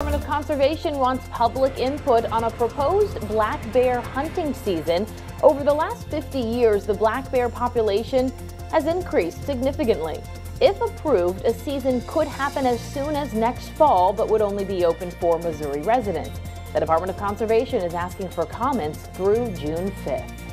Department of Conservation wants public input on a proposed black bear hunting season. Over the last 50 years, the black bear population has increased significantly. If approved, a season could happen as soon as next fall, but would only be open for Missouri residents. The Department of Conservation is asking for comments through June 5th.